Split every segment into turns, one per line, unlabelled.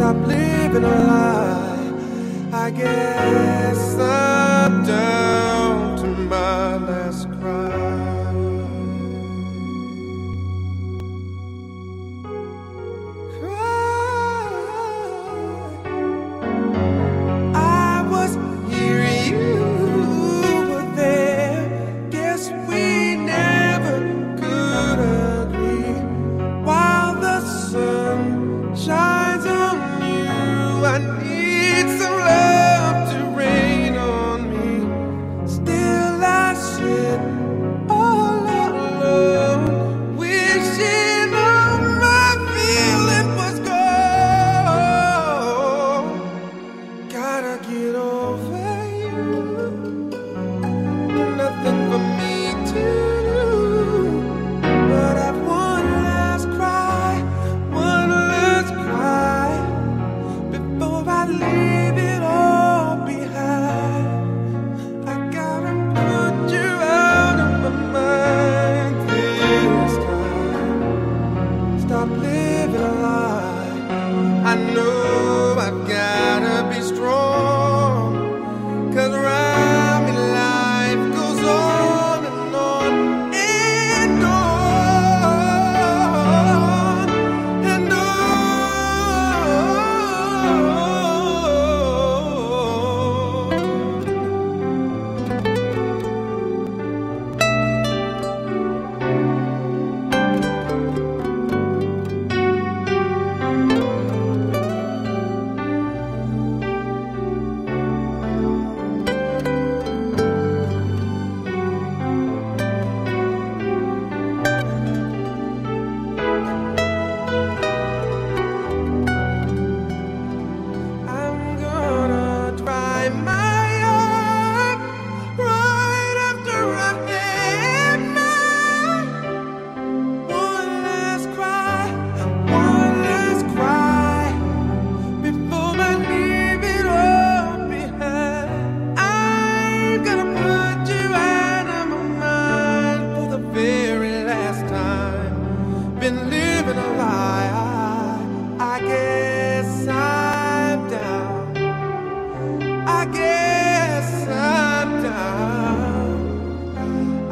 stop living a lie. I guess I'm done.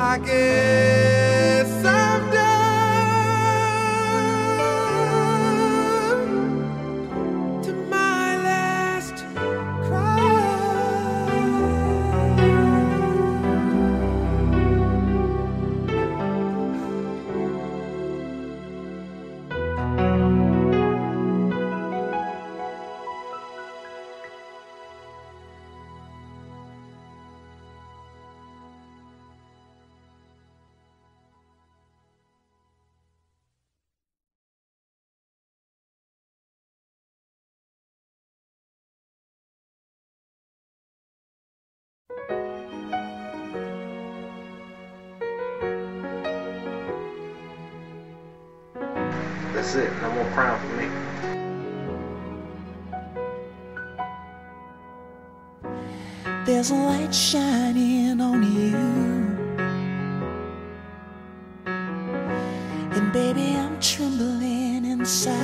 I get.
That's it. No more crown for me.
There's a light shining on you. And baby, I'm trembling inside.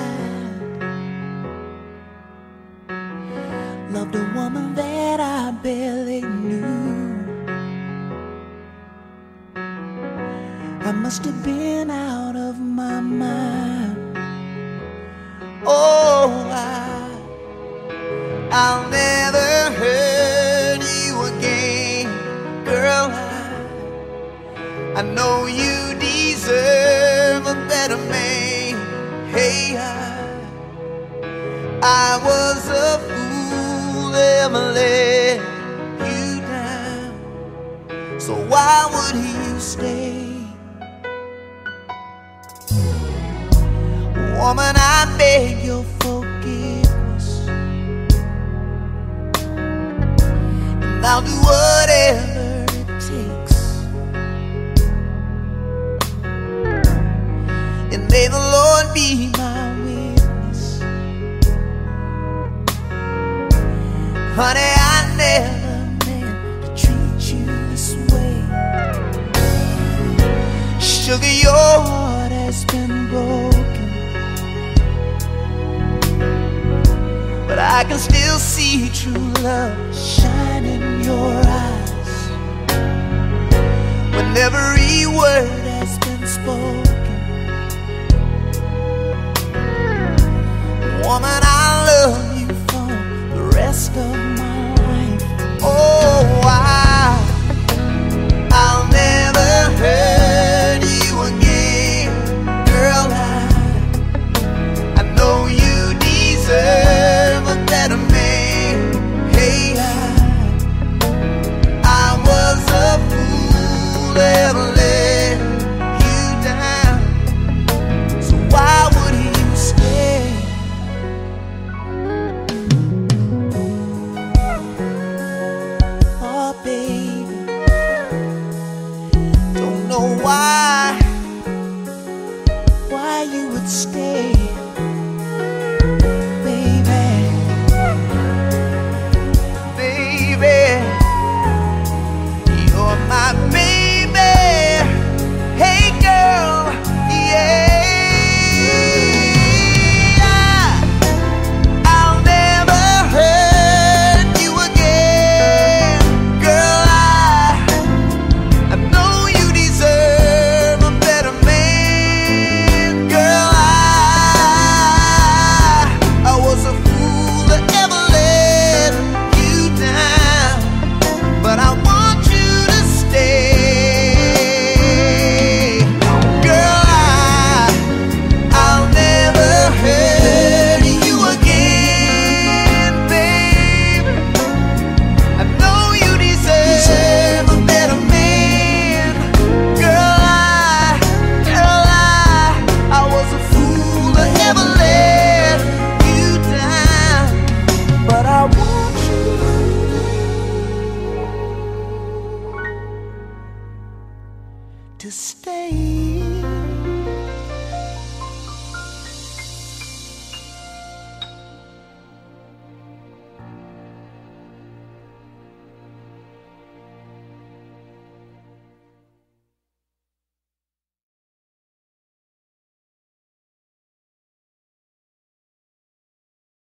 Loved a woman that I barely knew. I must have been out of my mind. Oh, I, I'll never hurt you again, girl. I, I know you deserve a better man. Hey, I, I was a fool Emily. let you down. So why would you stay? Woman, I beg your forgiveness. And I'll do whatever it takes. And may the Lord be my witness. Honey, I never. Sugar, your heart has been broken. But I can still see true love shine in your eyes. When every word has been spoken Woman,